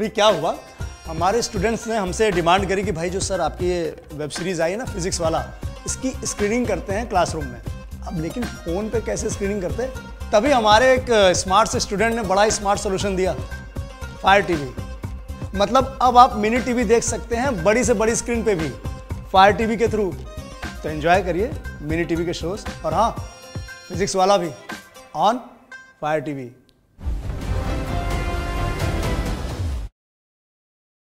अभी क्या हुआ? हमारे स्टूडेंट्स ने हमसे डिमांड करी कि भाई जो सर आपकी ये वेब सीरीज़ आई है ना फिजिक्स वाला, इसकी स्क्रीनिंग करते हैं क्लासरूम में। अब लेकिन फ़ोन पे कैसे स्क्रीनिंग करते? तभी हमारे एक स्मार्ट से स्टूडेंट ने बड़ा ही स्मार्ट सोल्यूशन दिया फायर टीवी मतलब अब आप मिनी टीवी देख सकते हैं, बड़ी से बड़ी स्क्रीन पे भी फायर टीवी के थ्रू तो एंजॉय करिए मिनी टीवी के शोज़ और हाँ फिजिक्स वाला भी ऑन फायर टीवी